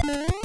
you